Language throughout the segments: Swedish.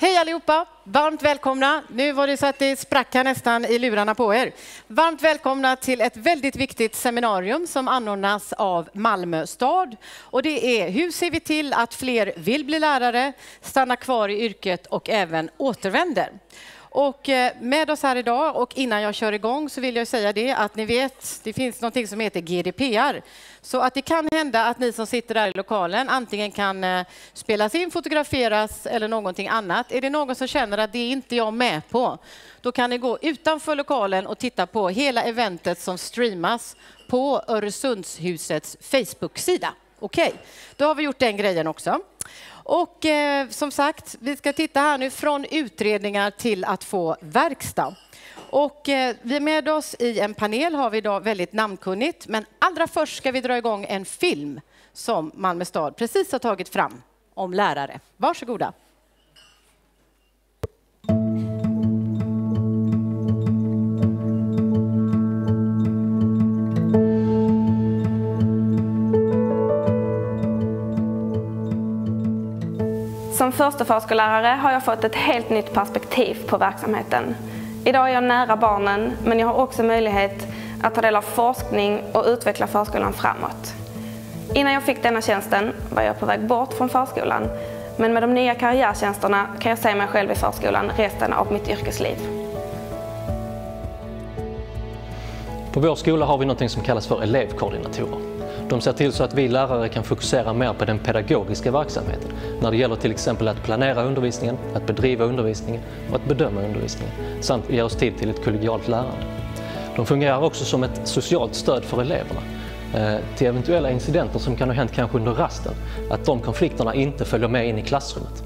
Hej allihopa! Varmt välkomna. Nu var det så att det sprack här nästan i lurarna på er. Varmt välkomna till ett väldigt viktigt seminarium som anordnas av Malmö stad. Och det är hur ser vi till att fler vill bli lärare, stanna kvar i yrket och även återvänder. Och eh, med oss här idag och innan jag kör igång så vill jag säga det att ni vet, det finns något som heter GDPR. Så att det kan hända att ni som sitter där i lokalen antingen kan eh, spelas in, fotograferas eller någonting annat. Är det någon som känner att det är inte jag med på, då kan ni gå utanför lokalen och titta på hela eventet som streamas på Öresundshusets Facebook-sida. Okej, okay. då har vi gjort den grejen också. Och eh, som sagt, vi ska titta här nu från utredningar till att få verkstad. Och eh, vi med oss i en panel har vi idag väldigt namnkunnigt, men allra först ska vi dra igång en film som Malmö stad precis har tagit fram om lärare. Varsågoda. Som första förskollärare har jag fått ett helt nytt perspektiv på verksamheten. Idag är jag nära barnen, men jag har också möjlighet att ta del av forskning och utveckla förskolan framåt. Innan jag fick denna tjänsten var jag på väg bort från förskolan, men med de nya karriärtjänsterna kan jag se mig själv i förskolan resten av mitt yrkesliv. På vår skola har vi något som kallas för elevkoordinatorer. De ser till så att vi lärare kan fokusera mer på den pedagogiska verksamheten när det gäller till exempel att planera undervisningen, att bedriva undervisningen och att bedöma undervisningen samt ge oss tid till ett kollegialt lärande. De fungerar också som ett socialt stöd för eleverna eh, till eventuella incidenter som kan ha hänt kanske under rasten, att de konflikterna inte följer med in i klassrummet.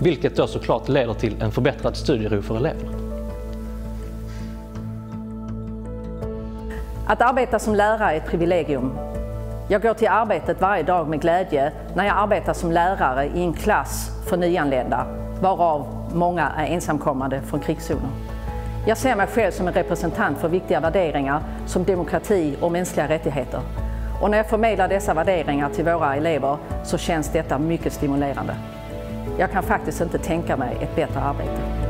Vilket då såklart leder till en förbättrad studiero för eleverna. Att arbeta som lärare är ett privilegium jag går till arbetet varje dag med glädje när jag arbetar som lärare i en klass för nyanlända, varav många är ensamkommande från krigszoner. Jag ser mig själv som en representant för viktiga värderingar som demokrati och mänskliga rättigheter. Och när jag förmedlar dessa värderingar till våra elever så känns detta mycket stimulerande. Jag kan faktiskt inte tänka mig ett bättre arbete.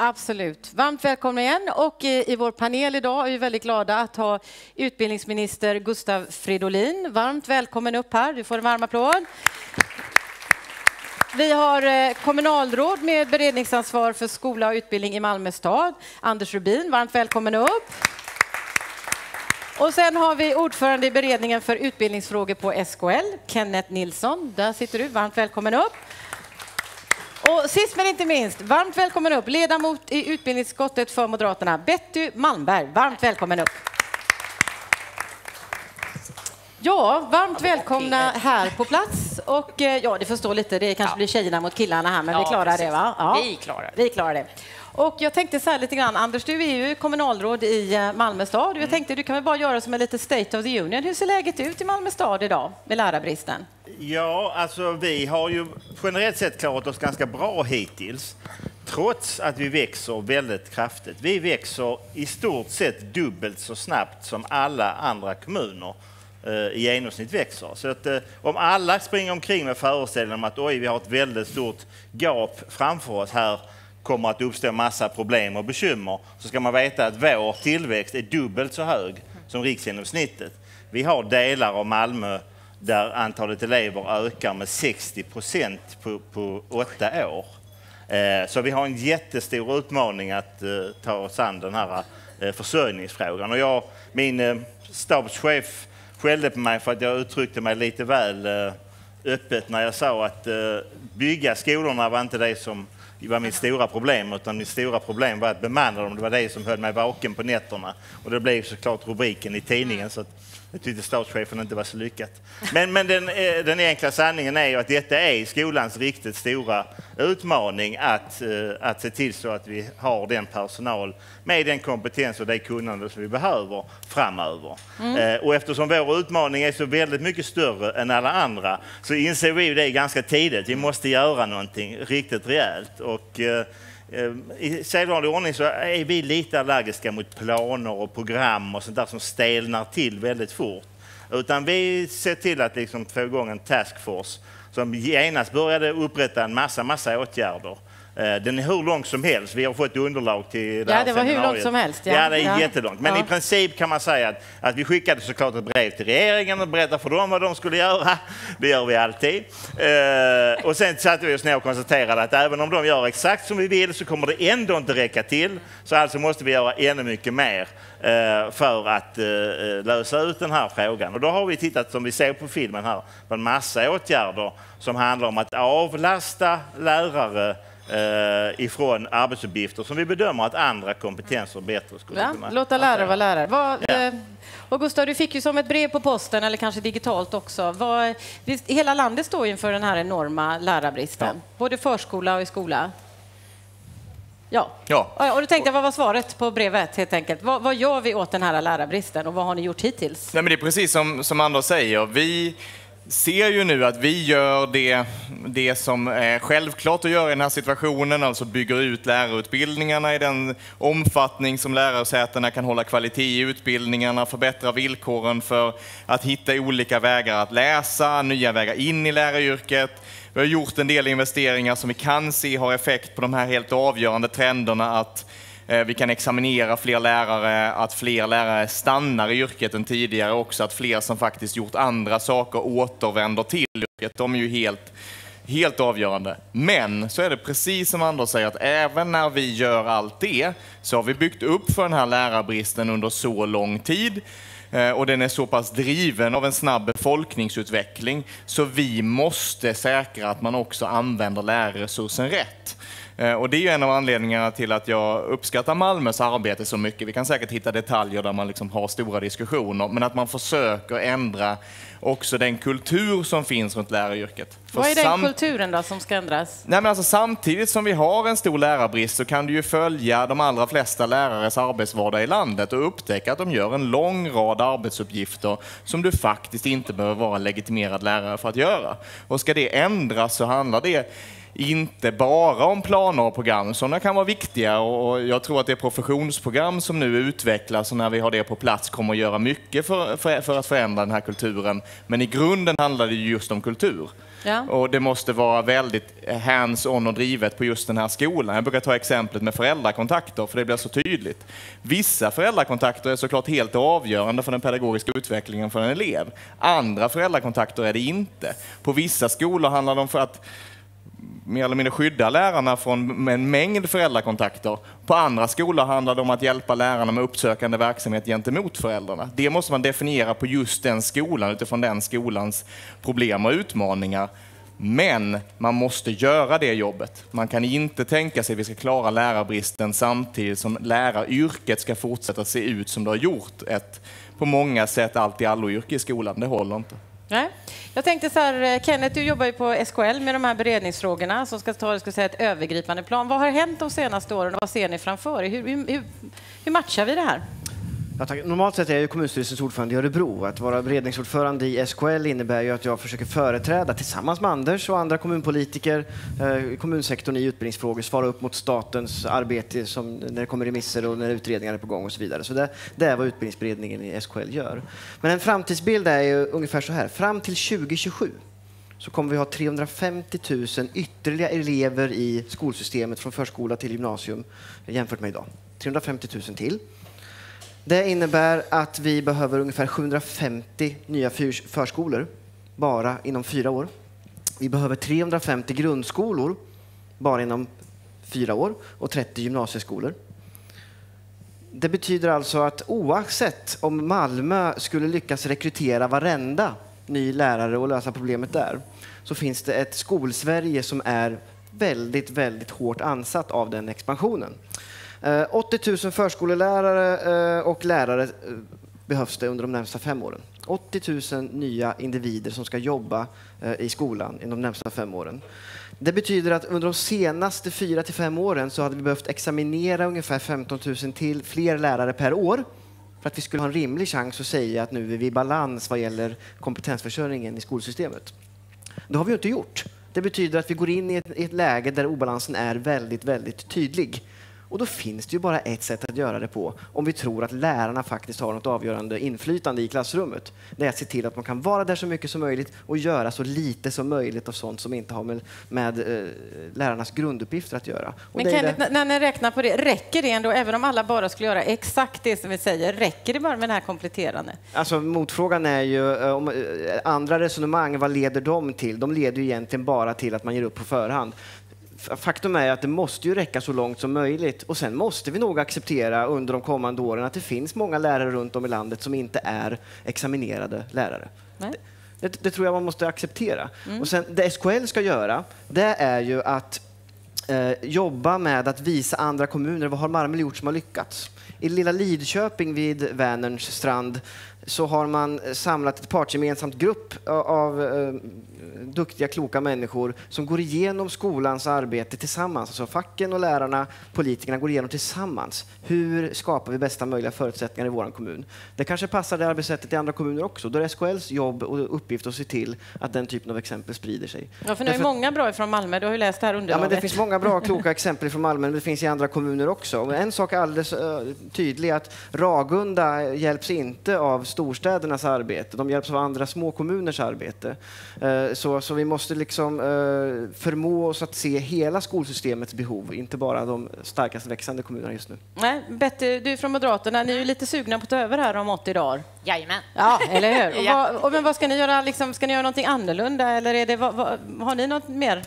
Absolut. Varmt välkomna igen. Och i vår panel idag är vi väldigt glada att ha utbildningsminister Gustav Fridolin. Varmt välkommen upp här. Du får en varm applåd. Vi har eh, kommunalråd med beredningsansvar för skola och utbildning i Malmö stad, Anders Rubin. Varmt välkommen upp. Och sen har vi ordförande i beredningen för utbildningsfrågor på SKL, Kenneth Nilsson. Där sitter du. Varmt välkommen upp. Och sist men inte minst, varmt välkommen upp ledamot i utbildningsutskottet för Moderaterna, Betty Malmberg. Varmt välkommen upp. Ja, varmt välkomna här på plats. Och eh, ja, det får stå lite, det kanske blir tjejerna mot killarna här, men ja, vi klarar precis. det va? Ja, vi klarar det. Vi klarar det. Och jag tänkte så här lite grann, Anders, du är ju kommunalråd i eh, Malmö stad. Jag mm. tänkte du kan väl bara göra som en lite State of the Union. Hur ser läget ut i Malmö stad idag med lärarbristen? Ja, alltså vi har ju generellt sett klarat oss ganska bra hittills. Trots att vi växer väldigt kraftigt. Vi växer i stort sett dubbelt så snabbt som alla andra kommuner eh, i genomsnitt växer. Så att, eh, om alla springer omkring med föreställningen om att oj, vi har ett väldigt stort gap framför oss här kommer att uppstå massa problem och bekymmer, så ska man veta att vår tillväxt är dubbelt så hög som riksgenomsnittet. Vi har delar av Malmö där antalet elever ökar med 60 procent på, på åtta år. Eh, så vi har en jättestor utmaning att eh, ta oss an den här eh, försörjningsfrågan. Och jag, min stabschef skällde på mig för att jag uttryckte mig lite väl öppet när jag sa att bygga skolorna var inte det som var mitt stora problem, utan mitt stora problem var att bemanna dem. Det var det som höll mig vaken på nätterna. Och det blev såklart rubriken i tidningen. Så det tyckte statschefen inte var så lyckat. Men, men den, eh, den enkla sanningen är ju att detta är skolans riktigt stora utmaning att, eh, att se till så att vi har den personal med den kompetens och det kunnande som vi behöver framöver. Mm. Och eftersom vår utmaning är så väldigt mycket större än alla andra så inser vi det ganska tidigt. Vi måste göra någonting riktigt rejält. Och, Eh, i sedvanlig ordning så är vi lite allergiska mot planer och program och sånt där som stelnar till väldigt fort. Utan vi ser till att liksom få igång en taskforce som genast började upprätta en massa, massa åtgärder Eh, den är hur lång som helst. Vi har fått underlag till det Ja, det var hur långt som helst. Ja, ja det är ja. jättelångt. Men ja. i princip kan man säga att, att vi skickade såklart ett brev till regeringen och berättade för dem vad de skulle göra. Det gör vi alltid. Uh, och sen satte vi oss ner och konstaterade att även om de gör exakt som vi vill så kommer det ändå inte räcka till. Så alltså måste vi göra ännu mycket mer uh, för att lösa ut den här frågan. Och då har vi tittat, som vi ser på filmen här, på en massa åtgärder som handlar om att avlasta lärare eh, ifrån arbetsuppgifter som vi bedömer att andra kompetenser bättre skulle ja, kunna... Låta lärare vara lärare. Vad, ja. eh, och Gustav, du fick ju som ett brev på posten, eller kanske digitalt också. Vad, hela landet står inför den här enorma lärarbristen, ja. både förskola och i skola. Ja. ja. Och då tänkte jag, vad var svaret på brevet helt enkelt? Vad, vad, gör vi åt den här lärarbristen och vad har ni gjort hittills? Nej, men det är precis som, som Anders säger. Vi ser ju nu att vi gör det, det som är självklart att göra i den här situationen, alltså bygger ut lärarutbildningarna i den omfattning som lärosätena kan hålla kvalitet i utbildningarna, förbättra villkoren för att hitta olika vägar att läsa, nya vägar in i läraryrket. Vi har gjort en del investeringar som vi kan se har effekt på de här helt avgörande trenderna att Eh, vi kan examinera fler lärare, att fler lärare stannar i yrket än tidigare också, att fler som faktiskt gjort andra saker återvänder till yrket. De är ju helt, helt avgörande. Men så är det precis som Anders säger, att även när vi gör allt det så har vi byggt upp för den här lärarbristen under så lång tid eh, och den är så pass driven av en snabb befolkningsutveckling så vi måste säkra att man också använder lärarresursen rätt. Eh, och det är ju en av anledningarna till att jag uppskattar Malmös arbete så mycket. Vi kan säkert hitta detaljer där man liksom har stora diskussioner, men att man försöker ändra också den kultur som finns runt läraryrket. För Vad är den kulturen då som ska ändras? Nej, men alltså, samtidigt som vi har en stor lärarbrist så kan du ju följa de allra flesta lärares arbetsvardag i landet och upptäcka att de gör en lång rad arbetsuppgifter som du faktiskt inte behöver vara legitimerad lärare för att göra. Och ska det ändras så handlar det inte bara om planer och program. Sådana kan vara viktiga och jag tror att det professionsprogram som nu utvecklas och när vi har det på plats kommer att göra mycket för, för, för att förändra den här kulturen. Men i grunden handlar det just om kultur. Ja. Och det måste vara väldigt hands-on och drivet på just den här skolan. Jag brukar ta exemplet med föräldrakontakter, för det blir så tydligt. Vissa föräldrakontakter är såklart helt avgörande för den pedagogiska utvecklingen för en elev. Andra föräldrakontakter är det inte. På vissa skolor handlar det om för att mer eller mindre skydda lärarna från en mängd föräldrakontakter. På andra skolor handlar det om att hjälpa lärarna med uppsökande verksamhet gentemot föräldrarna. Det måste man definiera på just den skolan utifrån den skolans problem och utmaningar. Men man måste göra det jobbet. Man kan inte tänka sig att vi ska klara lärarbristen samtidigt som läraryrket ska fortsätta se ut som det har gjort. Ett på många sätt allt i allo-yrke i skolan. Det håller inte. Nej. Jag tänkte så här, eh, Kenneth, du jobbar ju på SKL med de här beredningsfrågorna som ska ta ska säga, ett övergripande plan. Vad har hänt de senaste åren och vad ser ni framför er? Hur, hur, hur matchar vi det här? Ja, Normalt sett är jag kommunstyrelsens ordförande i Örebro. Att vara beredningsordförande i SKL innebär ju att jag försöker företräda tillsammans med Anders och andra kommunpolitiker eh, kommunsektorn i utbildningsfrågor, svara upp mot statens arbete som, när det kommer remisser och när utredningar är på gång och så vidare. Så det, det är vad utbildningsberedningen i SKL gör. Men en framtidsbild är ju ungefär så här. Fram till 2027 så kommer vi ha 350 000 ytterligare elever i skolsystemet från förskola till gymnasium jämfört med idag. 350 000 till. Det innebär att vi behöver ungefär 750 nya förskolor bara inom fyra år. Vi behöver 350 grundskolor bara inom fyra år och 30 gymnasieskolor. Det betyder alltså att oavsett om Malmö skulle lyckas rekrytera varenda ny lärare och lösa problemet där så finns det ett skolsverige som är väldigt, väldigt hårt ansatt av den expansionen. Eh, 80 000 förskollärare eh, och lärare eh, behövs det under de närmsta fem åren. 80 000 nya individer som ska jobba i skolan inom de närmsta fem åren. Det betyder att under de senaste fyra till fem åren så hade vi behövt examinera ungefär 15 000 till fler lärare per år för att vi skulle ha en rimlig chans att säga att nu är vi i balans vad gäller kompetensförsörjningen i skolsystemet. Det har vi inte gjort. Det betyder att vi går in i ett, i ett läge där obalansen är väldigt, väldigt tydlig. Och då finns det ju bara ett sätt att göra det på om vi tror att lärarna faktiskt har något avgörande inflytande i klassrummet. Det är att se till att man kan vara där så mycket som möjligt och göra så lite som möjligt av sånt som inte har med, med eh, lärarnas grunduppgifter att göra. Och Men Kenneth, det- när ni räknar på det, räcker det ändå, även om alla bara skulle göra exakt det som vi säger, räcker det bara med det här kompletterande? Alltså motfrågan är ju eh, om eh, andra resonemang, vad leder de till? De leder ju egentligen bara till att man ger upp på förhand. Faktum är att det måste ju räcka så långt som möjligt och sen måste vi nog acceptera under de kommande åren att det finns många lärare runt om i landet som inte är examinerade lärare. Nej. Det, det tror jag man måste acceptera. Och sen, det SKL ska göra, det är ju att eh, jobba med att visa andra kommuner vad har Malmö gjort som har lyckats. I lilla Lidköping vid Vänerns strand så har man samlat ett partsgemensamt grupp av eh, duktiga, kloka människor som går igenom skolans arbete tillsammans. Alltså facken och lärarna, politikerna går igenom tillsammans. Hur skapar vi bästa möjliga förutsättningar i vår kommun? Det kanske passar det arbetssättet i andra kommuner också. Då är det SKLs jobb och uppgift att se till att den typen av exempel sprider sig. Ja, för nu är många bra ifrån Malmö, du har ju läst det här Ja, underlaget. men det finns många bra kloka exempel från Malmö, men det finns i andra kommuner också. Och en sak är alldeles eh, tydlig, att Ragunda hjälps inte av storstädernas arbete, de hjälps av andra små kommuners arbete. Eh, så, så vi måste liksom eh, förmå oss att se hela skolsystemets behov, inte bara de starkast växande kommunerna just nu. Nej, Betty, du är från Moderaterna, ni är ju lite sugna på att ta över här om 80 dagar. Jajamän. Ja, eller hur? Och vad, och men vad ska ni göra? Liksom, ska ni göra någonting annorlunda eller är det, vad, vad, har ni något mer?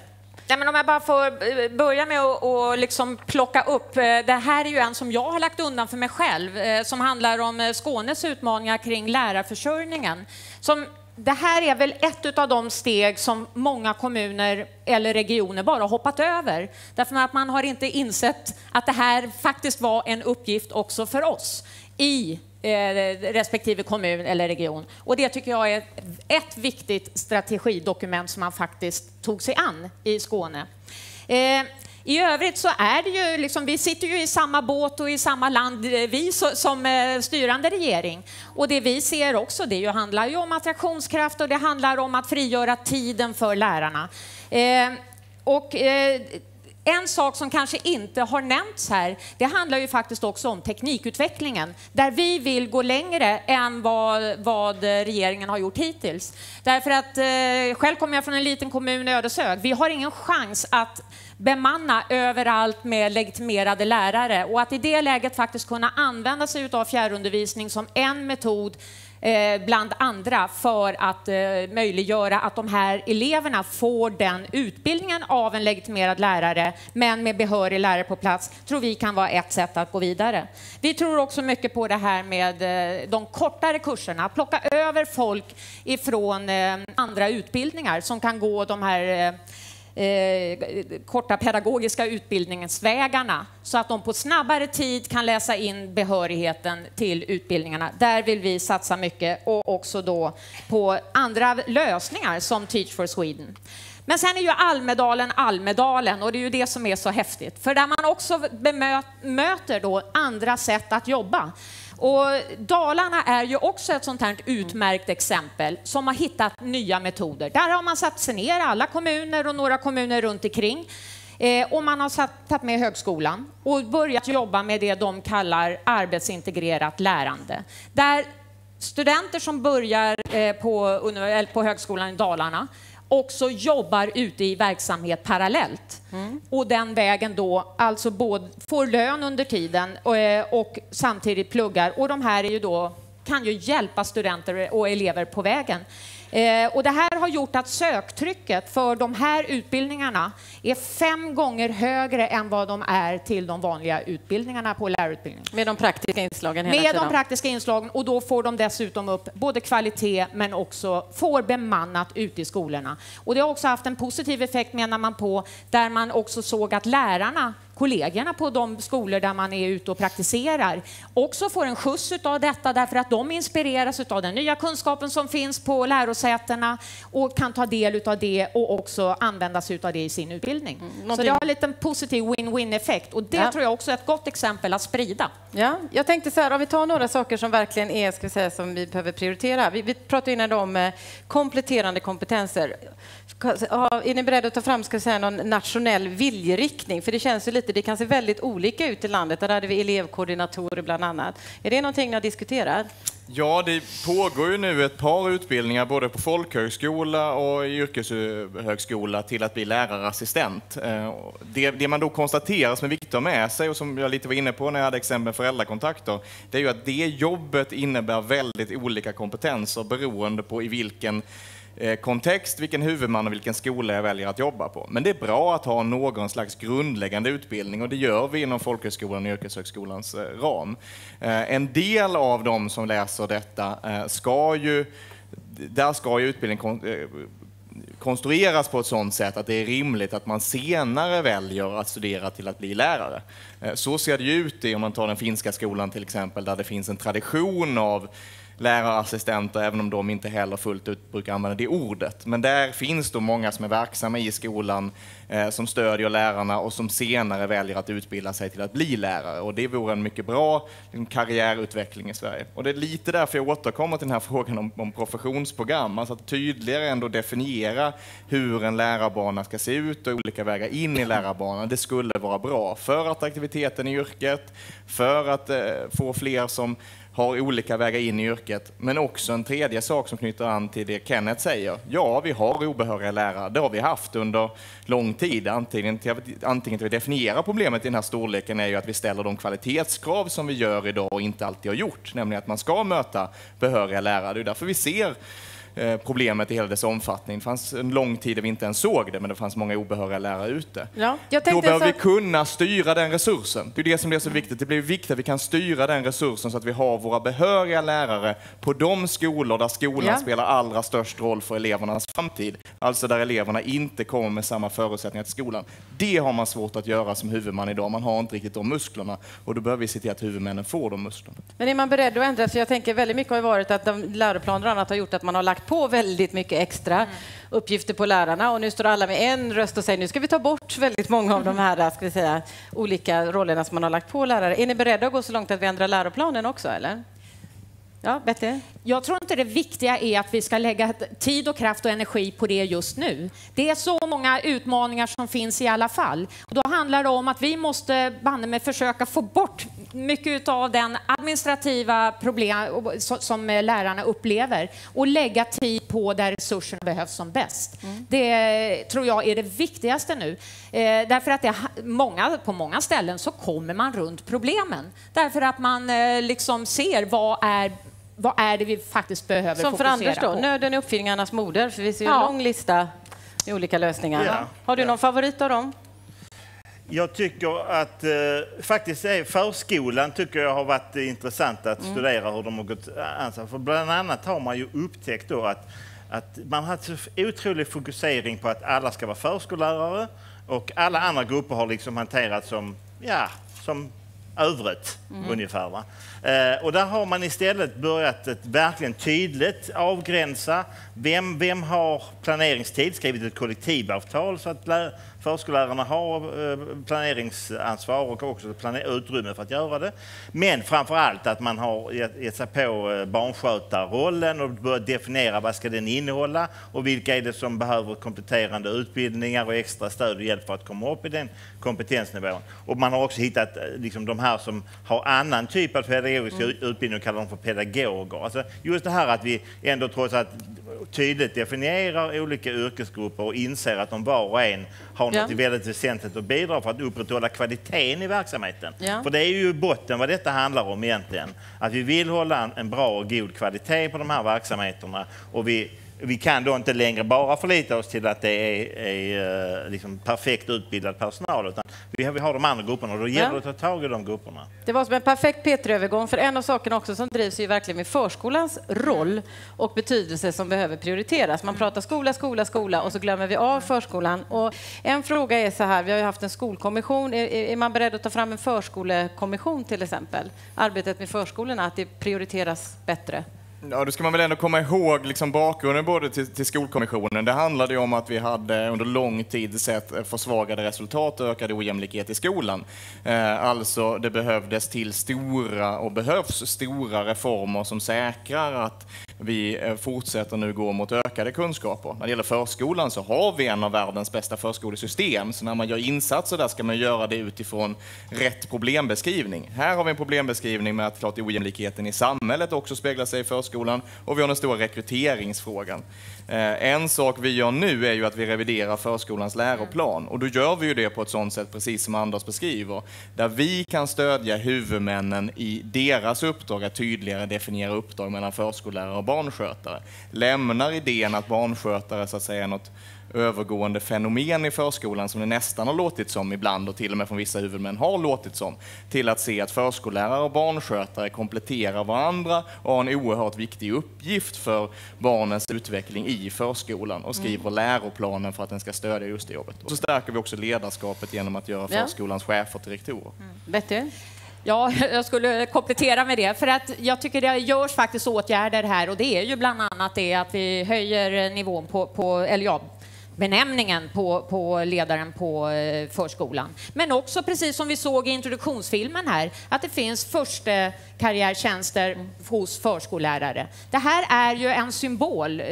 Nej, men om jag bara får eh, börja med att och liksom plocka upp. Eh, det här är ju en som jag har lagt undan för mig själv, eh, som handlar om Skånes utmaningar kring lärarförsörjningen. Som, det här är väl ett av de steg som många kommuner eller regioner bara har hoppat över. Därför att man har inte insett att det här faktiskt var en uppgift också för oss i Eh, respektive kommun eller region. Och det tycker jag är ett viktigt strategidokument som man faktiskt tog sig an i Skåne. Eh, I övrigt så är det ju liksom, vi sitter ju i samma båt och i samma land, eh, vi som styrande regering. Och det vi ser också, det ju handlar ju om attraktionskraft och det handlar om att frigöra tiden för lärarna. Eh, och eh, en sak som kanske inte har nämnts här, det handlar ju faktiskt också om teknikutvecklingen, där vi vill gå längre än vad, vad regeringen har gjort hittills. Därför att eh, själv kommer jag från en liten kommun, Ödeshög. Vi har ingen chans att bemanna överallt med legitimerade lärare och att i det läget faktiskt kunna använda sig av fjärrundervisning som en metod eh, bland andra för att eh, möjliggöra att de här eleverna får den utbildningen av en legitimerad lärare, men med behörig lärare på plats, tror vi kan vara ett sätt att gå vidare. Vi tror också mycket på det här med eh, de kortare kurserna, att plocka över folk ifrån eh, andra utbildningar som kan gå de här eh, eh, korta pedagogiska utbildningsvägarna så att de på snabbare tid kan läsa in behörigheten till utbildningarna. Där vill vi satsa mycket och också då på andra lösningar som Teach for Sweden. Men sen är ju Almedalen Almedalen och det är ju det som är så häftigt. För där man också bemöter då andra sätt att jobba. Och Dalarna är ju också ett sånt här utmärkt exempel som har hittat nya metoder. Där har man satt sig ner, alla kommuner och några kommuner runt omkring. Eh, och man har satt, tagit med högskolan och börjat jobba med det de kallar arbetsintegrerat lärande. Där studenter som börjar eh, på, på högskolan i Dalarna också jobbar ute i verksamhet parallellt. Och den vägen då alltså både får lön under tiden och, eh, och samtidigt pluggar. Och de här är ju då, kan ju hjälpa studenter och elever på vägen. Eh, och det här har gjort att söktrycket för de här utbildningarna är fem gånger högre än vad de är till de vanliga utbildningarna på lärarutbildningen. Med de praktiska inslagen hela Med tiden. de praktiska inslagen och då får de dessutom upp både kvalitet men också får bemannat ute i skolorna. Och det har också haft en positiv effekt menar man på där man också såg att lärarna kollegorna på de skolor där man är ute och praktiserar också får en skjuts av detta därför att de inspireras av den nya kunskapen som finns på lärosätena och kan ta del av det och också använda sig av det i sin utbildning. Så Mm, någonting- det har en liten positiv win-win effekt och det Ja. tror jag också är ett gott exempel att sprida. Ja, jag tänkte så här, om vi tar några saker som verkligen är, ska vi säga, som vi behöver prioritera. Vi, vi pratade innan om eh, kompletterande kompetenser. Är ni beredda att ta fram ska säga, någon nationell viljeriktning? För det känns ju lite, det kan se väldigt olika ut i landet. Där hade vi elevkoordinatorer bland annat. Är det någonting ni har diskuterat? Ja, det pågår ju nu ett par utbildningar både på folkhögskola och yrkeshögskola till att bli lärarassistent. Eh, det, det man då konstaterar som är viktigt att ha med sig och som jag lite var inne på när jag hade exempel föräldrakontakter, det är ju att det jobbet innebär väldigt olika kompetenser beroende på i vilken Eh, kontext, vilken huvudman och vilken skola jag väljer att jobba på. Men det är bra att ha någon slags grundläggande utbildning och det gör vi inom folkhögskolan och yrkeshögskolans eh, ram. Eh, en del av de som läser detta ska ju, där ska ju utbildningen konstrueras på ett sådant sätt att det är rimligt att man senare väljer att studera till att bli lärare. Så ser det ut i, om man tar den finska skolan till exempel, där det finns en tradition av lärarassistenter, även om de inte heller fullt ut brukar använda det ordet. Men där finns då många som är verksamma i skolan eh, som stödjer lärarna och som senare väljer att utbilda sig till att bli lärare. Och det vore en mycket bra liksom, karriärutveckling i Sverige. Och det är lite därför jag återkommer till den här frågan om, om professionsprogram, alltså att tydligare ändå definiera hur en lärarbana ska se ut och olika vägar in i lärarbanan. Det skulle vara bra för attraktiviteten i yrket, för att eh, få fler som har olika vägar in i yrket. Men också en tredje sak som knyter an till det Kenneth säger. Ja, vi har obehöriga lärare. Det har vi haft under lång tid. Antingen till, antingen till att definiera problemet i den här storleken är ju att vi ställer de kvalitetskrav som vi gör idag och inte alltid har gjort. Nämligen att man ska möta behöriga lärare. Det är därför vi ser problemet i hela dess omfattning. Det fanns en lång tid där vi inte ens såg det, men det fanns många obehöriga lärare ute. Ja, jag Då behöver vi kunna styra den resursen. Det är det som blir så viktigt. Det blir viktigt att vi kan styra den resursen så att vi har våra behöriga lärare på de skolor där skolan Ja. spelar allra störst roll för elevernas framtid. Alltså där eleverna inte kommer med samma förutsättningar till skolan. Det har man svårt att göra som huvudman idag. Man har inte riktigt de musklerna och då behöver vi se till att huvudmännen får de musklerna. Men är man beredd att ändra? För jag tänker väldigt mycket har varit att de läroplaner och annat har gjort att man har lagt på väldigt mycket extra uppgifter på lärarna och nu står alla med en röst och säger nu ska vi ta bort väldigt många av de här ska vi säga, olika rollerna som man har lagt på lärare. Är ni beredda att gå så långt att vi ändrar läroplanen också eller? Ja, Betty? Jag tror inte det viktiga är att vi ska lägga tid och kraft och energi på det just nu. Det är så många utmaningar som finns i alla fall. Och då handlar det om att vi måste banne med försöka få bort mycket av den administrativa problem som lärarna upplever och lägga tid på där resurserna behövs som bäst. Det tror jag är det viktigaste nu. Eh, därför att det, många, på många ställen så kommer man runt problemen. Därför att man eh, liksom ser vad är vad är det vi faktiskt behöver Som för fokusera Anders då, på? nöden är uppfinningarnas moder, för vi ser ju en Ja. lång lista med olika lösningar. Ja. Har du någon favorit av dem? Jag tycker att eh, faktiskt är förskolan tycker jag har varit intressant att Mm. studera hur de har gått an sig. För bland annat har man ju upptäckt då att, att man har haft så otrolig fokusering på att alla ska vara förskollärare och alla andra grupper har liksom hanterats som, ja, som övrigt Mm. ungefär. Va? Eh, och där har man istället börjat att verkligen tydligt avgränsa vem, vem har planeringstid, skrivit ett kollektivavtal så att förskollärarna har eh, planeringsansvar och också utrymme för att göra det. Men framför allt att man har gett, sig på eh, barnskötarrollen och börjat definiera vad ska den innehålla och vilka är det som behöver kompletterande utbildningar och extra stöd och hjälp för att komma upp i den kompetensnivån. Och man har också hittat eh, liksom, de här som har annan typ av pedagogisk Mm. utbildning och kallar dem för pedagoger. Alltså, just det här att vi ändå trots allt tydligt definierar olika yrkesgrupper och inser att de var och en har Ja. något väldigt väsentligt att bidra för att upprätthålla kvaliteten i verksamheten. Ja. För det är ju botten vad detta handlar om egentligen. Att vi vill hålla en, en bra och god kvalitet på de här verksamheterna och vi vi kan då inte längre bara förlita oss till att det är, är liksom perfekt utbildad personal, utan vi har, vi har de andra grupperna och då gäller det att ta tag i de grupperna. Det var som en perfekt P3-övergång, för en av sakerna också som drivs är ju verkligen med förskolans roll och betydelse som behöver prioriteras. Man pratar skola, skola, skola och så glömmer vi av förskolan. Och en fråga är så här, vi har ju haft en skolkommission. Är, är man beredd att ta fram en förskolekommission till exempel? Arbetet med förskolorna, att det prioriteras bättre? Ja, då ska man väl ändå komma ihåg liksom bakgrunden både till, till Skolkommissionen. Det handlade ju om att vi hade under lång tid sett försvagade resultat och ökad ojämlikhet i skolan. Eh, alltså, det behövdes till stora och behövs stora reformer som säkrar att vi eh, fortsätter nu gå mot ökade kunskaper. När det gäller förskolan så har vi en av världens bästa förskolesystem, så när man gör insatser där ska man göra det utifrån rätt problembeskrivning. Här har vi en problembeskrivning med att klart ojämlikheten i samhället också speglar sig i förskolan och vi har den stora rekryteringsfrågan. Eh, en sak vi gör nu är ju att vi reviderar förskolans läroplan och då gör vi ju det på ett sådant sätt, precis som Anders beskriver, där vi kan stödja huvudmännen i deras uppdrag att tydligare definiera uppdrag mellan förskollärare och barnskötare. Lämnar idén att barnskötare så att säga är något övergående fenomen i förskolan som det nästan har låtit som ibland och till och med från vissa huvudmän har låtit som, till att se att förskollärare och barnskötare kompletterar varandra och har en oerhört viktig uppgift för barnens utveckling i förskolan och skriver mm. läroplanen för att den ska stödja just det jobbet. Och så stärker vi också ledarskapet genom att göra förskolans ja. chefer till rektorer. Mm. Betty? Ja, jag skulle komplettera med det, för att jag tycker det görs faktiskt åtgärder här och det är ju bland annat det att vi höjer nivån på, på eller ja, benämningen på, på ledaren på eh, förskolan. Men också, precis som vi såg i introduktionsfilmen här, att det finns första karriärtjänster hos förskollärare. Det här är ju en symbol, eh,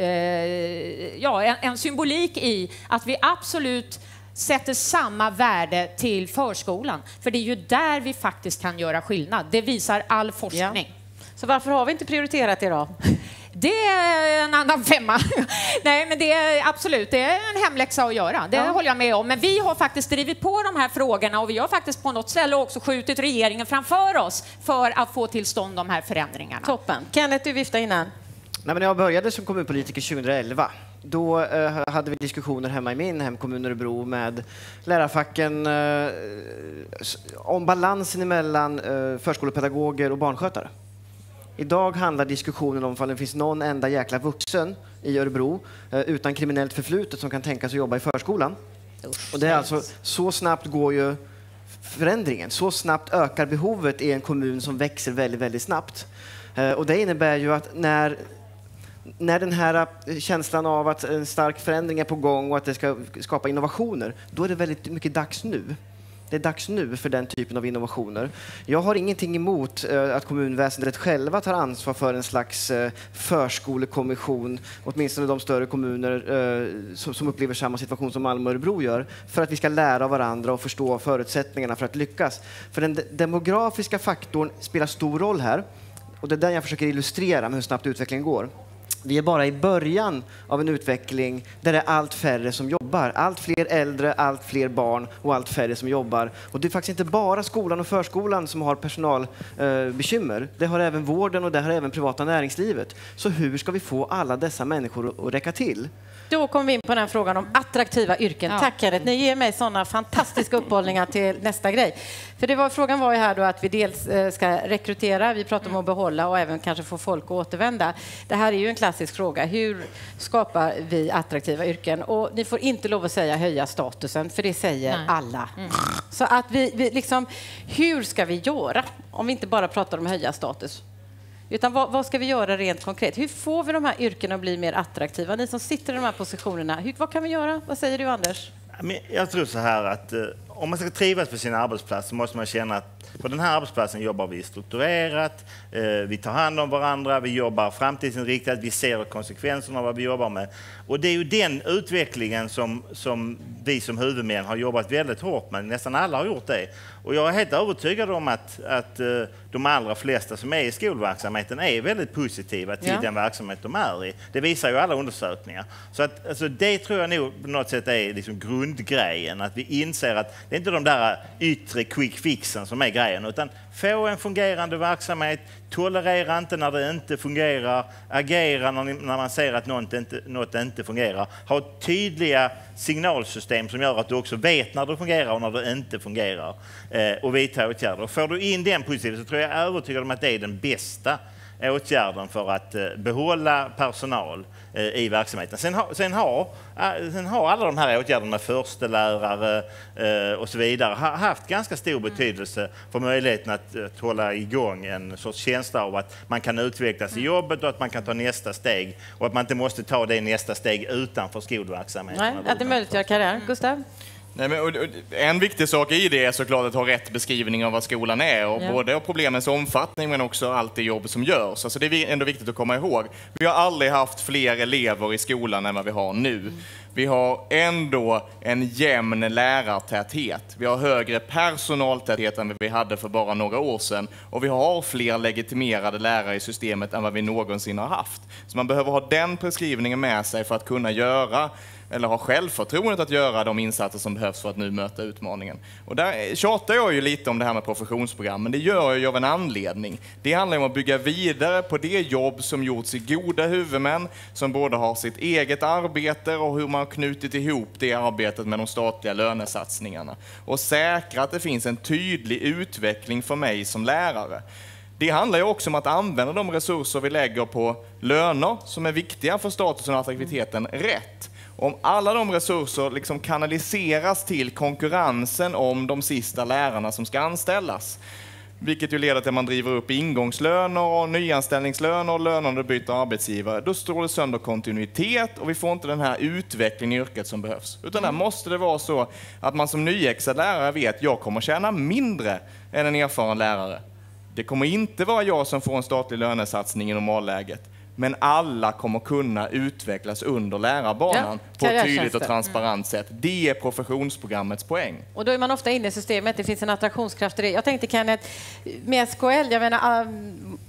ja, en, en symbolik i att vi absolut sätter samma värde till förskolan. För det är ju där vi faktiskt kan göra skillnad. Det visar all forskning. Ja. Så varför har vi inte prioriterat det då? Det är en annan femma. Nej, men det är absolut, det är en hemläxa att göra. Det ja. håller jag med om. Men vi har faktiskt drivit på de här frågorna och vi har faktiskt på något ställe också skjutit regeringen framför oss för att få till stånd de här förändringarna. Toppen. Kenneth, du viftade innan. Nej, men jag började som kommunpolitiker 2011 då eh, hade vi diskussioner hemma i min hemkommun Örebro med lärarfacken eh, om balansen mellan eh, förskolepedagoger och barnskötare. Idag handlar diskussionen om ifall det finns någon enda jäkla vuxen i Örebro eh, utan kriminellt förflutet som kan tänka sig jobba i förskolan. Och det är alltså, så snabbt går ju förändringen. Så snabbt ökar behovet i en kommun som växer väldigt, väldigt snabbt. Eh, och det innebär ju att när när den här eh, känslan av att en stark förändring är på gång och att det ska skapa innovationer, då är det väldigt mycket dags nu. Det är dags nu för den typen av innovationer. Jag har ingenting emot eh, att kommunväsendet själva tar ansvar för en slags eh, förskolekommission, åtminstone de större kommuner eh, som upplever samma situation som Malmö och Örebro gör, för att vi ska lära av varandra och förstå förutsättningarna för att lyckas. För den demografiska faktorn spelar stor roll här och det är den jag försöker illustrera med hur snabbt utvecklingen går. Vi är bara i början av en utveckling där det är allt färre som jobbar. Allt fler äldre, allt fler barn och allt färre som jobbar. Och det är faktiskt inte bara skolan och förskolan som har personalbekymmer. det har även vården och det har även privata näringslivet. Så hur ska vi få alla dessa människor att räcka till? Då kom vi in på den frågan om attraktiva yrken. Ja. Tack Kenneth, ni ger mig sådana fantastiska uppehållningar till nästa grej. För det var, frågan var ju här då att vi dels eh, ska rekrytera, vi pratar om att behålla och även kanske få folk att återvända. Det här är ju en klassisk fråga. Hur skapar vi attraktiva yrken? Och ni får inte lov att säga höja statusen, för det säger Nej. alla. Mm. Så att vi, vi liksom, hur ska vi göra om vi inte bara pratar om höja status? Utan vad, vad, ska vi göra rent konkret? Hur får vi de här yrkena att bli mer attraktiva? Ni som sitter i de här positionerna, hur, vad kan vi göra? Vad säger du, Anders? Jag tror så här att eh, om man ska trivas på sin arbetsplats så måste man känna att på den här arbetsplatsen jobbar vi strukturerat, eh, vi tar hand om varandra, vi jobbar framtidsinriktat, vi ser konsekvenserna av vad vi jobbar med. Och det är ju den utvecklingen som, som vi som huvudmän har jobbat väldigt hårt med, nästan alla har gjort det. Och jag är helt övertygad om att, att eh, de allra flesta som är i skolverksamheten är väldigt positiva till ja. den verksamhet de är i. Det visar ju alla undersökningar. Så att, alltså, det tror jag nog på något sätt är liksom grundgrejen, att vi inser att Det är inte de där yttre quick fixen som är grejen, utan få en fungerande verksamhet, tolerera inte när det inte fungerar, agera när, när man ser att något inte, något inte fungerar. Ha tydliga signalsystem som gör att du också vet när det fungerar och när det inte fungerar eh, och vidta åtgärder. Får du in den positivt så tror jag, jag är övertygad om att det är den bästa åtgärden för att eh, behålla personal eh, i verksamheten. Sen har, sen, har, eh, sen har alla de här åtgärderna förstelärare och så vidare haft ganska stor betydelse för möjligheten att, att hålla igång en sorts känsla av att man kan utvecklas i jobbet och att man kan ta nästa steg och att man inte måste ta det nästa steg utanför skolverksamheten. Nej, att det är möjligt att göra karriär. Gustav? Nej, men, och, och, en viktig sak i det är såklart att ha rätt beskrivning av vad skolan är, och ja. både av problemens omfattning men också allt det jobb som görs. Alltså det är ändå viktigt att komma ihåg. Vi har aldrig haft fler elever i skolan än vad vi har nu. Mm. Vi har ändå en jämn lärartäthet. Vi har högre personaltäthet än vi hade för bara några år sedan. Och vi har fler legitimerade lärare i systemet än vad vi någonsin har haft. Så man behöver ha den beskrivningen med sig för att kunna göra eller har självförtroendet att göra de insatser som behövs för att nu möta utmaningen. Och där tjatar jag ju lite om det här med professionsprogram, men det gör jag ju av en anledning. Det handlar om att bygga vidare på det jobb som gjorts i goda huvudmän, som både har sitt eget arbete och hur man har knutit ihop det arbetet med de statliga lönesatsningarna. Och säkra att det finns en tydlig utveckling för mig som lärare. Det handlar ju också om att använda de resurser vi lägger på löner, som är viktiga för statusen och attraktiviteten, rätt. Om alla de resurser liksom kanaliseras till konkurrensen om de sista lärarna som ska anställas, vilket ju leder till att man driver upp ingångslöner och nyanställningslöner och löner när du byter arbetsgivare, då står det sönder kontinuitet och vi får inte den här utvecklingen i yrket som behövs. Utan där måste det vara så att man som nyexad lärare vet att jag kommer tjäna mindre än en erfaren lärare. Det kommer inte vara jag som får en statlig lönesatsning i normalläget men alla kommer kunna utvecklas under lärarbanan ja, på ett tydligt och transparent sätt. Det är professionsprogrammets poäng. Och då är man ofta inne i systemet, det finns en attraktionskraft i det. Jag tänkte Kenneth, med SKL, jag menar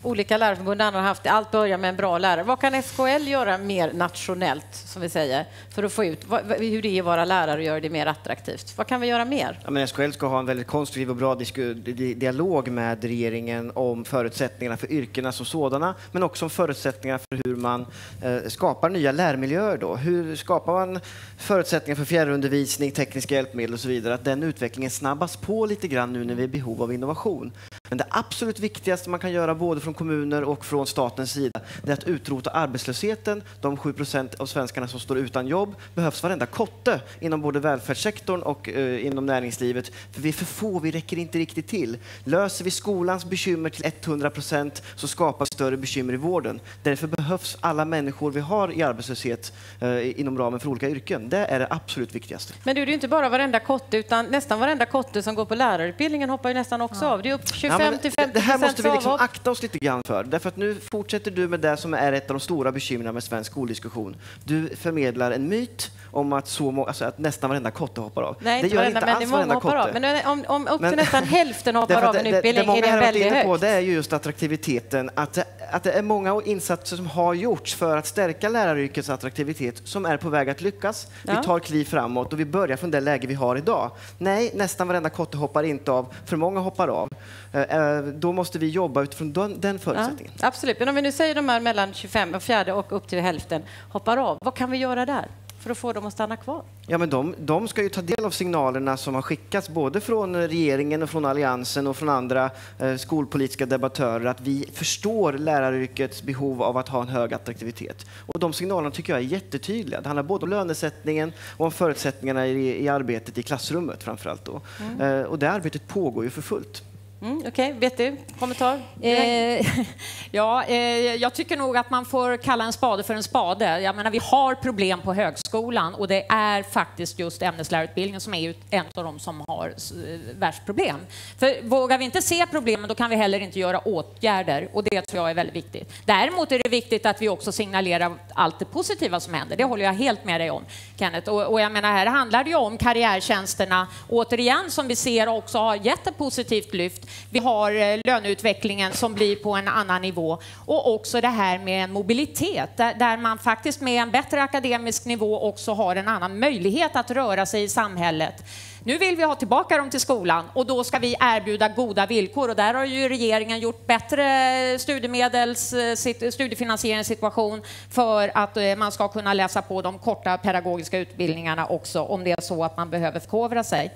olika lärarförbund har haft, allt börjar med en bra lärare. Vad kan SKL göra mer nationellt, som vi säger, för att få ut hur det är att vara lärare och göra det mer attraktivt? Vad kan vi göra mer? Ja, men SKL ska ha en väldigt konstruktiv och bra dialog med regeringen om förutsättningarna för yrkena som sådana, men också om förutsättningarna för hur man eh, skapar nya lärmiljöer. Då. Hur skapar man förutsättningar för fjärrundervisning, tekniska hjälpmedel och så vidare? Att den utvecklingen snabbas på lite grann nu när vi är i behov av innovation. Men det absolut viktigaste man kan göra både från kommuner och från statens sida är att utrota arbetslösheten. De 7 procent av svenskarna som står utan jobb behövs varenda kotte inom både välfärdssektorn och eh, inom näringslivet. För vi är för få, vi räcker inte riktigt till. Löser vi skolans bekymmer till 100 procent så skapar vi större bekymmer i vården. Därför behövs alla människor vi har i arbetslöshet eh, inom ramen för olika yrken. Det är det absolut viktigaste. Men du, det är inte bara varenda kotte, utan nästan varenda kotte som går på lärarutbildningen hoppar ju nästan också ja. av. Det är upp 25 50 det här måste vi liksom akta oss lite grann för. Därför att nu fortsätter du med det som är ett av de stora bekymren med svensk skoldiskussion. Du förmedlar en myt om att, så må, alltså att nästan varenda kotte hoppar av. Nej, det gör varenda, inte alls varenda kotte. Av. Men om, om upp till men, nästan hälften hoppar av en utbildning det, det, det är det väldigt högt. På, det är ju just attraktiviteten, att, att det är många insatser som har gjorts för att stärka läraryrkets attraktivitet som är på väg att lyckas. Ja. Vi tar kliv framåt och vi börjar från det läge vi har idag. Nej, nästan varenda kotte hoppar inte av, för många hoppar av. Eh, då måste vi jobba utifrån den, förutsättningen. Ja, absolut, men om vi nu säger de här mellan 25 och fjärde och upp till hälften hoppar av, vad kan vi göra där? för att få dem att stanna kvar? Ja, men de, de ska ju ta del av signalerna som har skickats både från regeringen och från Alliansen och från andra eh, skolpolitiska debattörer att vi förstår läraryrkets behov av att ha en hög attraktivitet. Och de signalerna tycker jag är jättetydliga. Det handlar både om lönesättningen och om förutsättningarna i, i arbetet i klassrummet framför allt. Då. Mm. Eh, och det arbetet pågår ju för fullt. Mm, Okej, okay. Betty, kommentar? Eh, ja, eh, jag tycker nog att man får kalla en spade för en spade. Jag menar, vi har problem på högskolan och det är faktiskt just ämneslärarutbildningen som är en av de som har eh, värst problem. För vågar vi inte se problemen, då kan vi heller inte göra åtgärder och det tror jag är väldigt viktigt. Däremot är det viktigt att vi också signalerar allt det positiva som händer. Det håller jag helt med dig om, Kenneth. Och, och jag menar, här handlar det ju om karriärtjänsterna, återigen, som vi ser också har gett ett positivt lyft vi har eh, löneutvecklingen som blir på en annan nivå och också det här med mobilitet där, man faktiskt med en bättre akademisk nivå också har en annan möjlighet att röra sig i samhället. Nu vill vi ha tillbaka dem till skolan och då ska vi erbjuda goda villkor och där har ju regeringen gjort bättre eh, studiemedels, eh, studiefinansieringssituation för att man ska kunna läsa på de korta pedagogiska utbildningarna också om det är så att man behöver förkovra sig.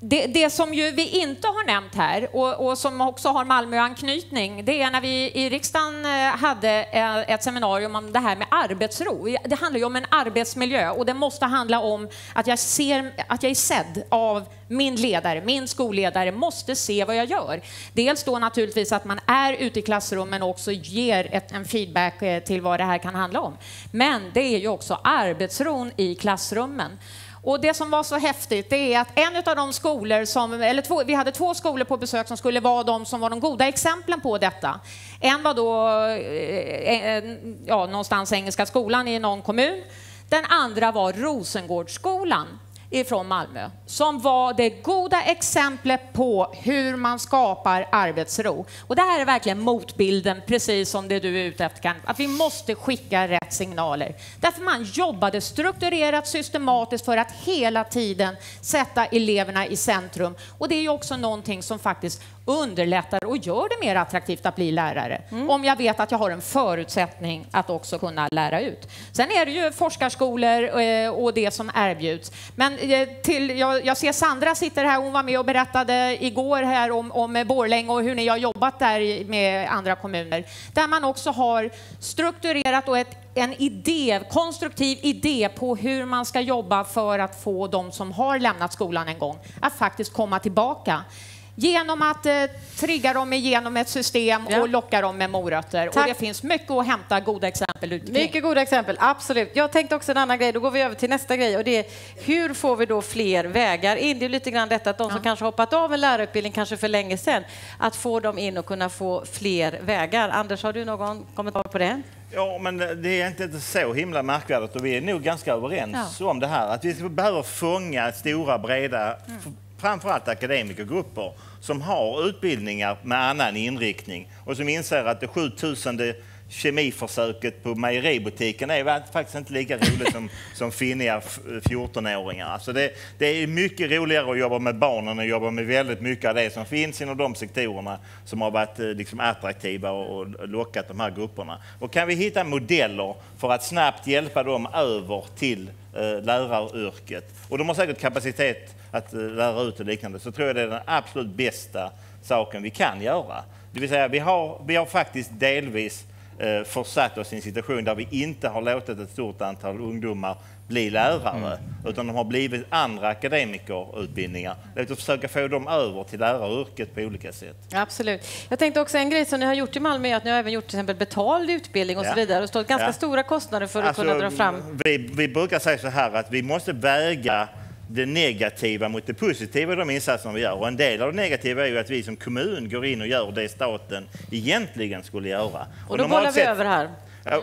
Det, det, som ju vi inte har nämnt här och, och, som också har Malmöanknytning, det är när vi i riksdagen eh, hade eh, ett seminarium om det här med arbetsro. Det handlar ju om en arbetsmiljö och det måste handla om att jag ser att jag är sedd av min ledare, min skolledare måste se vad jag gör. Dels då naturligtvis att man är ute i klassrummen och också ger ett, en feedback eh, till vad det här kan handla om. Men det är ju också arbetsron i klassrummen. Och det som var så häftigt det är att en av de skolor som, eller två, vi hade två skolor på besök som skulle vara de som var de goda exemplen på detta. En var då eh, eh, ja, någonstans Engelska skolan i någon kommun. Den andra var Rosengårdsskolan ifrån Malmö som var det goda exemplet på hur man skapar arbetsro. Och det här är verkligen motbilden, precis som det du är ute efter, att vi måste skicka rätt signaler. Därför man jobbade strukturerat, systematiskt för att hela tiden sätta eleverna i centrum. Och det är ju också någonting som faktiskt underlättar och gör det mer attraktivt att bli lärare. Mm. Om jag vet att jag har en förutsättning att också kunna lära ut. Sen är det ju forskarskolor eh, och det som erbjuds. Men eh, till, jag, jag ser Sandra sitter här, hon var med och berättade igår här om, om Borlänge och hur ni har jobbat där med andra kommuner. Där man också har strukturerat och ett en idé, konstruktiv idé på hur man ska jobba för att få de som har lämnat skolan en gång att faktiskt komma tillbaka genom att eh, trigga dem igenom ett system ja. och locka dem med morötter. Tack. Och det finns mycket att hämta goda exempel ut Mycket goda exempel, absolut. Jag tänkte också en annan grej, då går vi över till nästa grej och det är hur får vi då fler vägar in? Det är lite grann detta att de som kanske hoppat av en lärarutbildning kanske för länge sedan, att få dem in och kunna få fler vägar. Anders, har du någon kommentar på det? Ja, men det är inte så himla märkvärdigt och vi är nog ganska överens ja. om det här. Att vi behöver fånga stora, breda, mm framförallt akademikergrupper som har utbildningar med annan inriktning och som inser att det 7000 kemiförsöket på mejeributiken är faktiskt inte lika roligt som, som finniga 14-åringar. Alltså det, det, är mycket roligare att jobba med barnen och jobba med väldigt mycket av det som finns inom de sektorerna som har varit eh, liksom, attraktiva och, och lockat de här grupperna. Och kan vi hitta modeller för att snabbt hjälpa dem över till eh, läraryrket och de har säkert kapacitet att eh, lära ut och liknande så tror jag det är den absolut bästa saken vi kan göra. Det vill säga vi har, vi har faktiskt delvis försatt oss i en situation där vi inte har låtit ett stort antal ungdomar bli lärare, mm. utan de har blivit andra akademikerutbildningar. Låt oss försöka få dem över till läraryrket på olika sätt. Absolut. Jag tänkte också en grej som ni har gjort i Malmö är att ni har även gjort till exempel betald utbildning och ja. så vidare och stått ganska ja. stora kostnader för att alltså, kunna dra fram. Vi, vi brukar säga så här att vi måste väga det negativa mot det positiva i de insatser vi gör. Och en del av det negativa är ju att vi som kommun går in och gör det staten egentligen skulle göra. Och, och då bollar vi över här.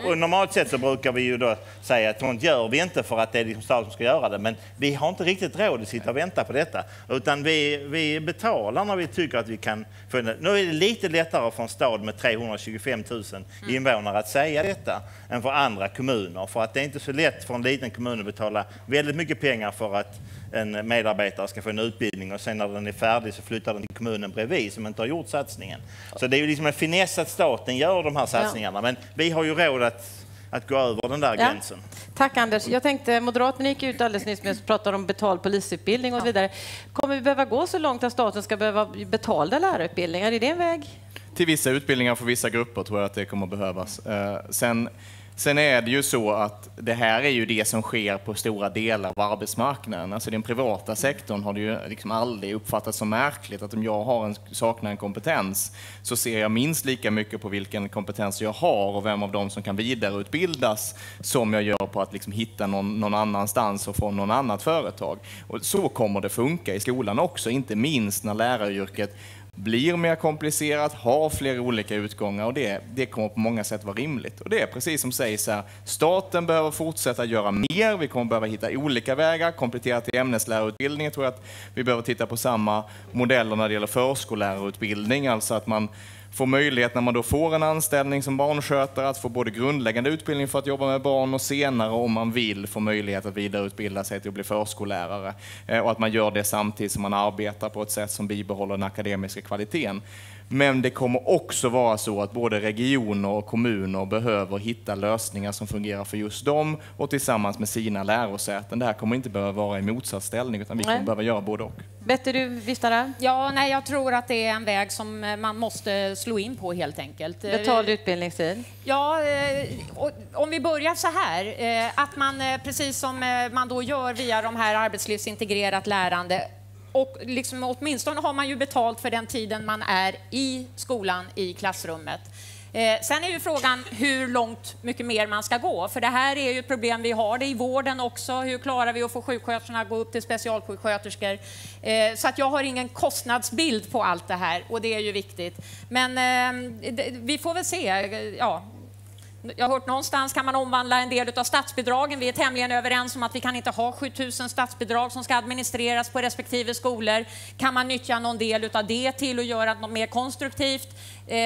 Och normalt sett så brukar vi ju då säga att sånt gör vi inte för att det är liksom staten som ska göra det. Men vi har inte riktigt råd att sitta och vänta på detta. Utan vi, vi betalar när vi tycker att vi kan få Nu är det lite lättare för en stad med 325 000 invånare att säga detta än för andra kommuner. För att det är inte så lätt för en liten kommun att betala väldigt mycket pengar för att en medarbetare ska få en utbildning och sen när den är färdig så flyttar den till kommunen bredvid som inte har gjort satsningen. Så det är ju liksom en finess att staten gör de här satsningarna, ja. men vi har ju råd att att gå över den där ja. gränsen. Tack Anders. Jag tänkte, Moderaterna gick ut alldeles nyss med att prata om betald polisutbildning och så vidare. Kommer vi behöva gå så långt att staten ska behöva betala lärarutbildningar? Är det en väg? Till vissa utbildningar för vissa grupper tror jag att det kommer behövas. Eh, sen Sen är det ju så att det här är ju det som sker på stora delar av arbetsmarknaden. Alltså den privata sektorn har det ju liksom aldrig uppfattats som märkligt att om jag har en, saknar en kompetens så ser jag minst lika mycket på vilken kompetens jag har och vem av dem som kan vidareutbildas som jag gör på att liksom hitta någon, någon annanstans och från någon annat företag. Och så kommer det funka i skolan också, inte minst när läraryrket blir mer komplicerat, har fler olika utgångar och det, det kommer på många sätt vara rimligt. Och det är precis som sägs här, staten behöver fortsätta göra mer, vi kommer behöva hitta olika vägar, komplettera till ämneslärarutbildningen tror jag att vi behöver titta på samma modeller när det gäller förskollärarutbildning, alltså att man får möjlighet när man då får en anställning som barnskötare att få både grundläggande utbildning för att jobba med barn och senare om man vill få möjlighet att vidareutbilda sig till att bli förskollärare. Eh, och att man gör det samtidigt som man arbetar på ett sätt som bibehåller den akademiska kvaliteten. Men det kommer också vara så att både regioner och kommuner behöver hitta lösningar som fungerar för just dem och tillsammans med sina lärosäten. Det här kommer inte behöva vara i motsatsställning utan vi kommer Nej. behöva göra både och. Betty, du viftar där. Ja, nej, jag tror att det är en väg som eh, man måste slå in på helt enkelt. Eh, Betald utbildningstid. Ja, eh, och om vi börjar så här, eh, att man eh, precis som eh, man då gör via de här arbetslivsintegrerat lärande och liksom åtminstone har man ju betalt för den tiden man är i skolan, i klassrummet. Eh, sen är ju frågan hur långt mycket mer man ska gå, för det här är ju ett problem vi har det i vården också. Hur klarar vi att få sjuksköterskorna att gå upp till specialsjuksköterskor? Eh, så att jag har ingen kostnadsbild på allt det här och det är ju viktigt. Men eh, det, vi får väl se. Ja, jag har hört någonstans kan man omvandla en del av statsbidragen. Vi är tämligen överens om att vi kan inte ha 7000 statsbidrag som ska administreras på respektive skolor. Kan man nyttja någon del av det till att göra något mer konstruktivt? Eh,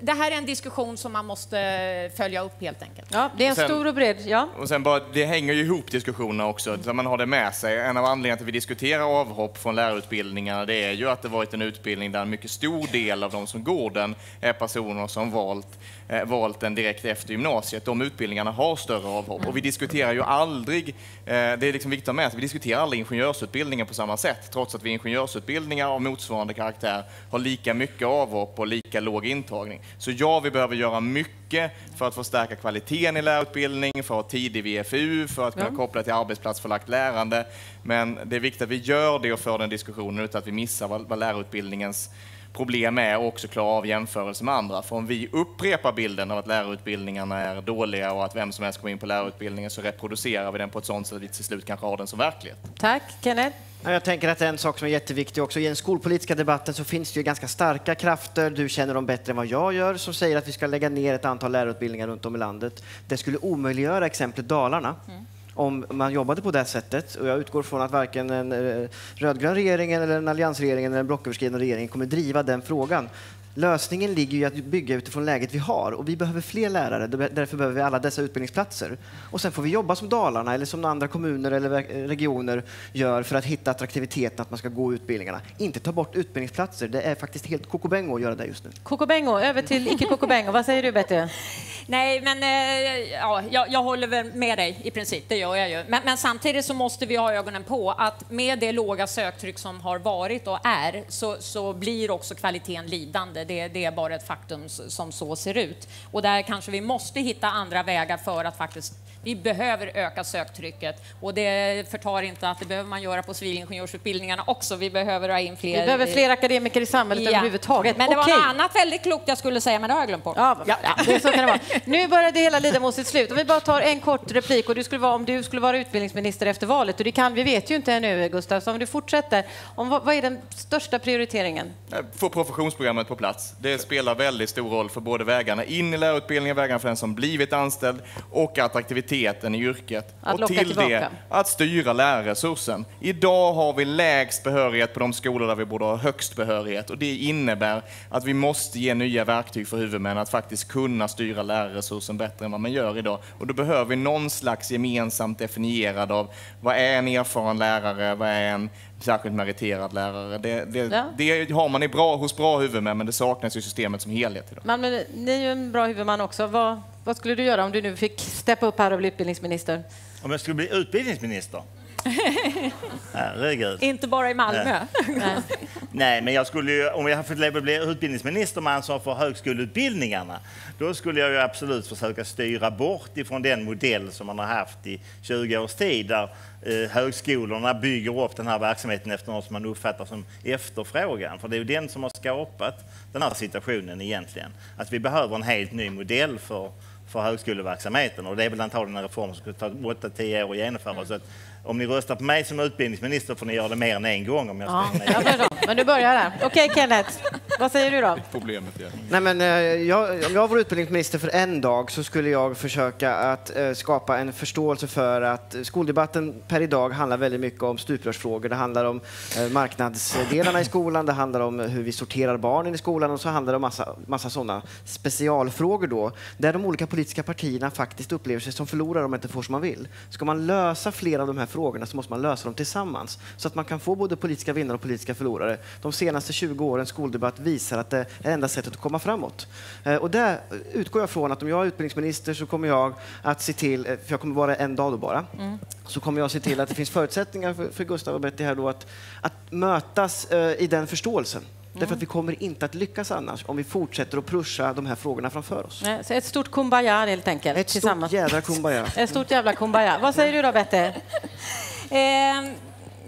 Det här är en diskussion som man måste följa upp helt enkelt. Ja, det är en Sen- stor och bred... Ja. Och sen bara, det hänger ju ihop diskussionerna också, så man har det med sig. En av anledningarna till att vi diskuterar avhopp från lärarutbildningarna, det är ju att det varit en utbildning där en mycket stor del av de som går den är personer som valt, eh, valt den direkt efter gymnasiet. De utbildningarna har större avhopp. Och vi diskuterar ju aldrig, eh, det är liksom viktigt att med sig, vi diskuterar aldrig ingenjörsutbildningen på samma sätt, trots att vi ingenjörsutbildningar av motsvarande karaktär har lika mycket avhopp och lika låg intagning. Så ja, vi behöver göra mycket för att förstärka kvaliteten i lärarutbildning, för att ha tidig VFU, för att kunna koppla till arbetsplatsförlagt lärande. Men det är viktigt att vi gör det och för den diskussionen utan att vi missar vad, vad lärarutbildningens problem är och också klara av jämförelse med andra. För om vi upprepar bilden av att lärarutbildningarna är dåliga och att vem som helst kommer in på lärarutbildningen så reproducerar vi den på ett sånt sätt att vi till slut kanske har den som verklighet. Tack, Kenneth. Ja, Jag tänker att en sak som är jätteviktig också, i den skolpolitiska debatten så finns det ju ganska starka krafter, du känner dem bättre än vad jag gör, som säger att vi ska lägga ner ett antal lärarutbildningar runt om i landet. Det skulle omöjliggöra exemplet Dalarna. Om man jobbade på det sättet, och jag utgår från att varken en eh, rödgrön regering, eller en alliansregering eller en blocköverskridande regering kommer driva den frågan. Lösningen ligger ju i att bygga utifrån läget vi har och vi behöver fler lärare, därför behöver vi alla dessa utbildningsplatser. Och sen får vi jobba som Dalarna eller som andra kommuner eller ver- regioner gör för att hitta attraktiviteten att man ska gå utbildningarna. Inte ta bort utbildningsplatser, det är faktiskt helt kokobängo att göra det just nu. Kokobengo, över till icke Kokobengo. Vad säger du, Betty? Nej, men eh, ja, jag, jag håller väl med dig i princip, det gör jag ju. Men, men samtidigt så måste vi ha ögonen på att med det låga söktryck som har varit och är så, så blir också kvaliteten lidande. Det, det är bara ett faktum som så ser ut. Och där kanske vi måste hitta andra vägar för att faktiskt vi behöver öka söktrycket och det förtar inte att det behöver man göra på civilingenjörsutbildningarna också. Vi behöver ha in fler. Vi behöver fler akademiker i samhället Ja. överhuvudtaget. Men det var Okej. något annat väldigt klokt jag skulle säga, men det har jag glömt bort. Ja, ja. Det, så kan det vara. Nu börjar det hela lida mot sitt slut. Om vi bara tar en kort replik. Och du skulle vara, om du skulle vara utbildningsminister efter valet, och det kan vi vet ju inte ännu, Gustav, så om du fortsätter. Om, vad, vad är den största prioriteringen? Eh, Få professionsprogrammet på plats. Det spelar väldigt stor roll för både vägarna in i lärarutbildningen, vägarna för den som blivit anställd och attraktiviteten i yrket. Att och till tillbaka. det att styra lärarresursen. Idag har vi lägst behörighet på de skolor där vi borde ha högst behörighet och det innebär att vi måste ge nya verktyg för huvudmän att faktiskt kunna styra lärarresursen bättre än vad man gör idag. Och då behöver vi någon slags gemensamt definierad av vad är en erfaren lärare, vad är en särskilt meriterad lärare. Det, det, Ja. det har man i bra, hos bra huvudmän, men det saknas i systemet som helhet idag. Man, men, ni är ju en bra huvudman också. Vad, vad skulle du göra om du nu fick steppa upp här och bli utbildningsminister? Om jag skulle bli utbildningsminister? Herregud. Inte bara i Malmö. Nej. Nej, men jag skulle ju, om jag hade fått leva bli utbildningsminister med ansvar för högskoleutbildningarna, då skulle jag ju absolut försöka styra bort ifrån den modell som man har haft i 20 års tid, där eh, högskolorna bygger upp den här verksamheten efter något som man uppfattar som efterfrågan. För det är ju den som har skapat den här situationen egentligen. Att vi behöver en helt ny modell för, för högskoleverksamheten och det är väl antagligen en reform som skulle ta 8-10 år att genomföra. Så att om ni röstar på mig som utbildningsminister får ni göra det mer än en gång om jag ska Ja, förstår. Men du börjar där. Okej, Kenneth. Vad säger du då? Problemet är. Nej, men, eh, jag, om jag var utbildningsminister för en dag så skulle jag försöka att eh, skapa en förståelse för att skoldebatten per idag handlar väldigt mycket om stuprörsfrågor. Det handlar om eh, marknadsdelarna i skolan, det handlar om hur vi sorterar barnen i skolan och så handlar det om massa, massa sådana specialfrågor då, där de olika politiska partierna faktiskt upplever sig som förlorare om man inte får som man vill. Ska man lösa flera av de här frågorna så måste man lösa dem tillsammans så att man kan få både politiska vinnare och politiska förlorare. De senaste 20 årens skoldebatt visar att det är det enda sättet att komma framåt. Eh, Och där utgår jag från att om jag är utbildningsminister så kommer jag att se till, eh, för jag kommer vara en dag då bara, så kommer jag se till att det finns förutsättningar för, för Gustav och Betty här då att, att mötas eh, i den förståelsen. Därför att vi kommer inte att lyckas annars om vi fortsätter att pusha de här frågorna framför oss. Nej, så Ett stort kumbaya helt enkelt. Ett stort jädra kumbaya. Ett stort jävla kumbaya. Vad säger du då, Betty? Eh,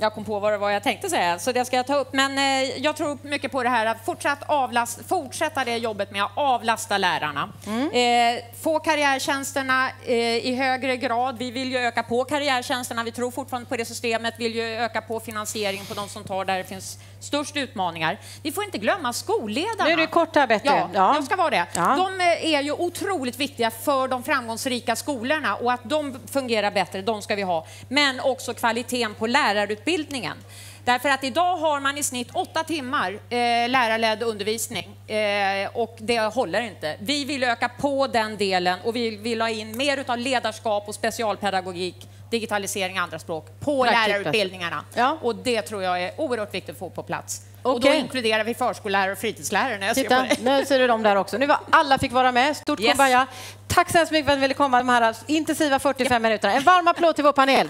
jag kom på vad det var jag tänkte säga, så det ska jag ta upp. Men eh, jag tror mycket på det här att fortsatt avlast, fortsätta det jobbet med att avlasta lärarna. Eh, få karriärtjänsterna eh, i högre grad. Vi vill ju öka på karriärtjänsterna. Vi tror fortfarande på det systemet. vill ju öka på finansieringen på de som tar där det finns störst utmaningar. Vi får inte glömma skolledarna. Nu är det kort här, Betty. Ja, Ja. jag ska vara det. Ja. De eh, är ju otroligt viktiga för de framgångsrika skolorna och att de fungerar bättre, de ska vi ha. Men också kvaliteten på lärarutbildningen. Därför att idag har man i snitt åtta timmar eh, lärarledd undervisning eh, och det håller inte. Vi vill öka på den delen och vi vill ha in mer av ledarskap och specialpedagogik, digitalisering andra språk på lärarutbildningarna. Ja. Och det tror jag är oerhört viktigt att få på plats. Och då inkluderar vi förskollärare och fritidslärare när jag ser Titta, det. nu ser du dem där också. Nu var alla fick vara med. Stort Yes. kumbaya. Tack så hemskt mycket för att ni ville komma de här intensiva 45 minuterna. En varm applåd till vår panel.